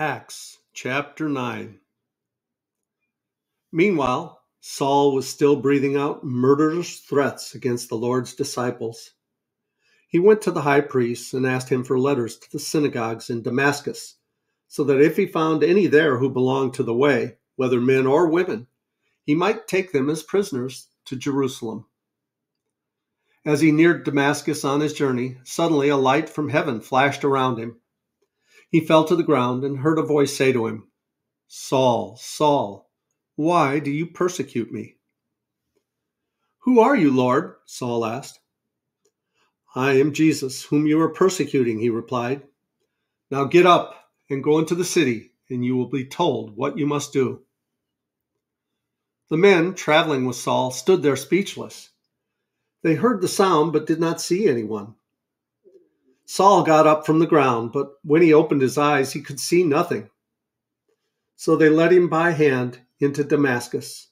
Acts chapter 9. Meanwhile, Saul was still breathing out murderous threats against the Lord's disciples. He went to the high priest and asked him for letters to the synagogues in Damascus, so that if he found any there who belonged to the way, whether men or women, he might take them as prisoners to Jerusalem. As he neared Damascus on his journey, suddenly a light from heaven flashed around him. He fell to the ground and heard a voice say to him, Saul, Saul, why do you persecute me? Who are you, Lord? Saul asked. I am Jesus, whom you are persecuting, he replied. Now get up and go into the city, and you will be told what you must do. The men traveling with Saul stood there speechless. They heard the sound but did not see anyone. Saul got up from the ground, but when he opened his eyes, he could see nothing. So they led him by hand into Damascus.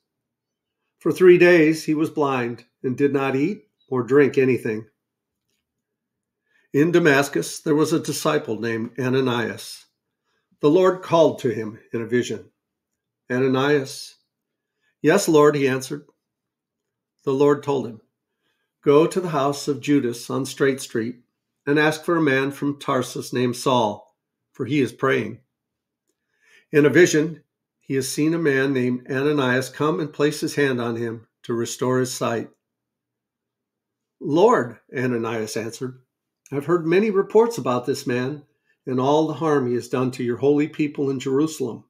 For three days he was blind and did not eat or drink anything. In Damascus there was a disciple named Ananias. The Lord called to him in a vision Ananias. Yes, Lord, he answered. The Lord told him, Go to the house of Judas on Straight Street and ask for a man from Tarsus named Saul, for he is praying. In a vision, he has seen a man named Ananias come and place his hand on him to restore his sight. Lord, Ananias answered, I've heard many reports about this man and all the harm he has done to your holy people in Jerusalem.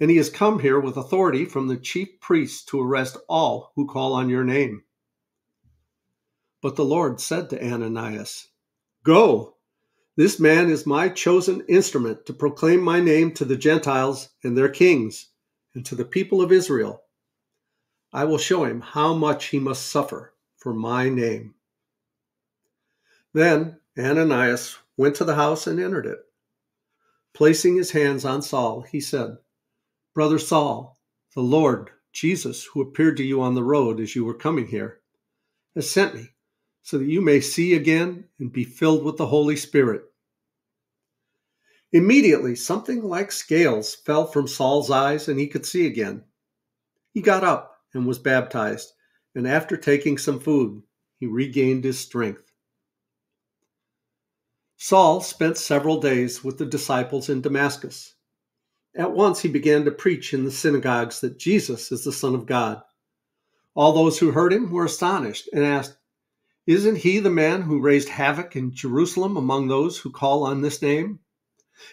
And he has come here with authority from the chief priests to arrest all who call on your name. But the Lord said to Ananias, Go. This man is my chosen instrument to proclaim my name to the Gentiles and their kings, and to the people of Israel. I will show him how much he must suffer for my name. Then Ananias went to the house and entered it. Placing his hands on Saul, he said, Brother Saul, the Lord Jesus, who appeared to you on the road as you were coming here, has sent me so that you may see again and be filled with the Holy Spirit. Immediately, something like scales fell from Saul's eyes and he could see again. He got up and was baptized, and after taking some food, he regained his strength. Saul spent several days with the disciples in Damascus. At once he began to preach in the synagogues that Jesus is the Son of God. All those who heard him were astonished and asked, isn't he the man who raised havoc in Jerusalem among those who call on this name?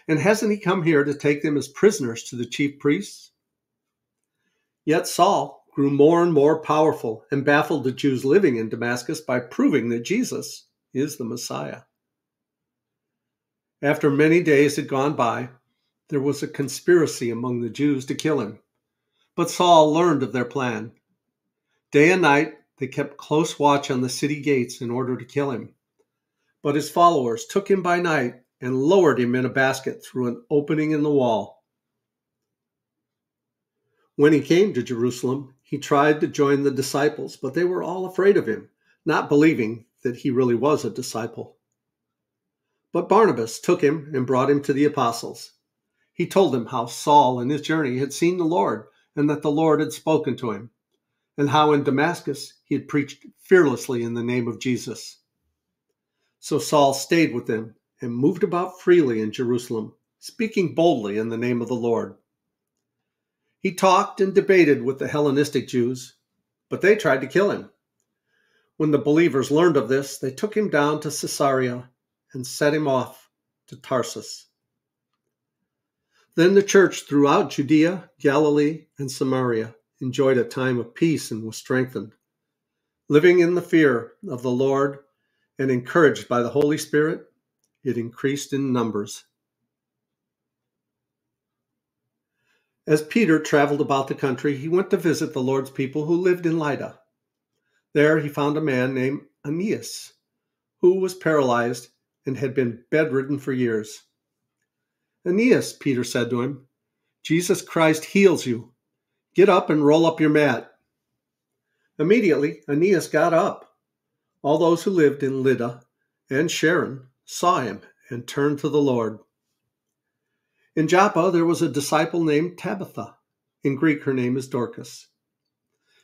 And hasn't he come here to take them as prisoners to the chief priests? Yet Saul grew more and more powerful and baffled the Jews living in Damascus by proving that Jesus is the Messiah. After many days had gone by, there was a conspiracy among the Jews to kill him. But Saul learned of their plan. Day and night, they kept close watch on the city gates in order to kill him. But his followers took him by night and lowered him in a basket through an opening in the wall. When he came to Jerusalem, he tried to join the disciples, but they were all afraid of him, not believing that he really was a disciple. But Barnabas took him and brought him to the apostles. He told them how Saul in his journey had seen the Lord and that the Lord had spoken to him and how in Damascus he had preached fearlessly in the name of Jesus. So Saul stayed with them and moved about freely in Jerusalem, speaking boldly in the name of the Lord. He talked and debated with the Hellenistic Jews, but they tried to kill him. When the believers learned of this, they took him down to Caesarea and set him off to Tarsus. Then the church throughout Judea, Galilee, and Samaria enjoyed a time of peace and was strengthened. Living in the fear of the Lord and encouraged by the Holy Spirit, it increased in numbers. As Peter traveled about the country, he went to visit the Lord's people who lived in Lydda. There he found a man named Aeneas, who was paralyzed and had been bedridden for years. Aeneas, Peter said to him, Jesus Christ heals you. Get up and roll up your mat. Immediately, Aeneas got up. All those who lived in Lydda and Sharon saw him and turned to the Lord. In Joppa, there was a disciple named Tabitha. In Greek, her name is Dorcas.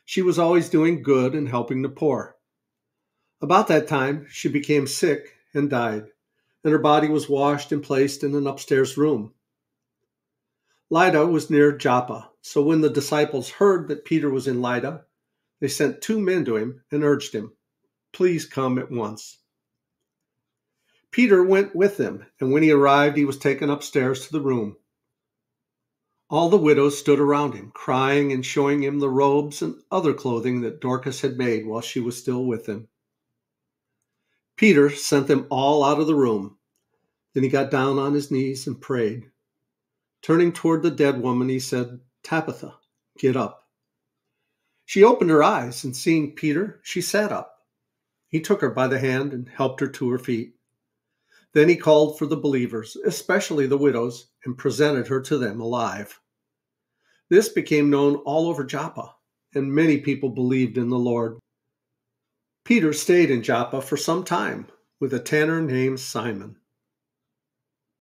She was always doing good and helping the poor. About that time, she became sick and died, and her body was washed and placed in an upstairs room. Lydda was near Joppa, so when the disciples heard that Peter was in Lydda, they sent two men to him and urged him, Please come at once. Peter went with them, and when he arrived, he was taken upstairs to the room. All the widows stood around him, crying and showing him the robes and other clothing that Dorcas had made while she was still with him. Peter sent them all out of the room. Then he got down on his knees and prayed. Turning toward the dead woman, he said, Tabitha, get up. She opened her eyes, and seeing Peter, she sat up. He took her by the hand and helped her to her feet. Then he called for the believers, especially the widows, and presented her to them alive. This became known all over Joppa, and many people believed in the Lord. Peter stayed in Joppa for some time with a tanner named Simon.